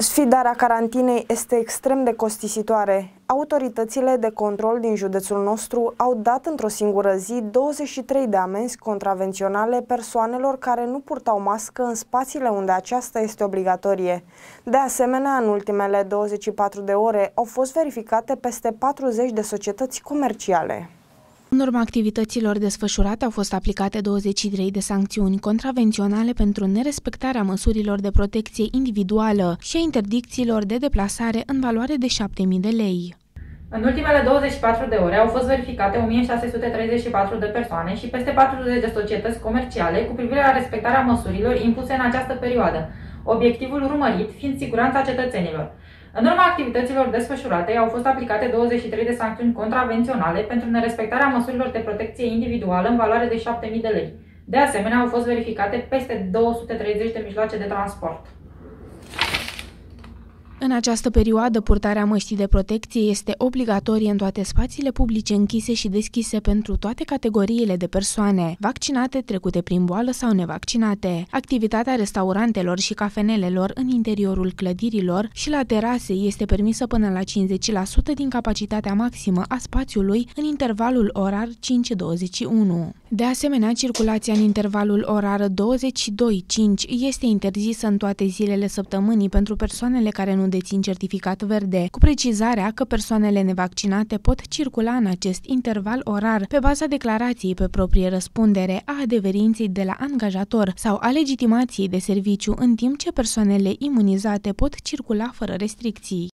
Sfidarea carantinei este extrem de costisitoare. Autoritățile de control din județul nostru au dat într-o singură zi 23 de amenzi contravenționale persoanelor care nu purtau mască în spațiile unde aceasta este obligatorie. De asemenea, în ultimele 24 de ore au fost verificate peste 40 de societăți comerciale. În urma activităților desfășurate au fost aplicate 23 de sancțiuni contravenționale pentru nerespectarea măsurilor de protecție individuală și a interdicțiilor de deplasare în valoare de 7.000 de lei. În ultimele 24 de ore au fost verificate 1634 de persoane și peste 40 de societăți comerciale cu privire la respectarea măsurilor impuse în această perioadă, obiectivul urmărit fiind siguranța cetățenilor. În urma activităților desfășurate, au fost aplicate 23 de sancțiuni contravenționale pentru nerespectarea măsurilor de protecție individuală în valoare de 7.000 de lei. De asemenea, au fost verificate peste 230 de mijloace de transport. În această perioadă, purtarea măștii de protecție este obligatorie în toate spațiile publice închise și deschise pentru toate categoriile de persoane, vaccinate, trecute prin boală sau nevaccinate. Activitatea restaurantelor și cafenelelor în interiorul clădirilor și la terase este permisă până la 50% din capacitatea maximă a spațiului în intervalul orar 5-21. De asemenea, circulația în intervalul orar 22-5 este interzisă în toate zilele săptămânii pentru persoanele care nu dețin certificat verde, cu precizarea că persoanele nevaccinate pot circula în acest interval orar pe baza declarației pe proprie răspundere a adeverinței de la angajator sau a legitimației de serviciu, în timp ce persoanele imunizate pot circula fără restricții.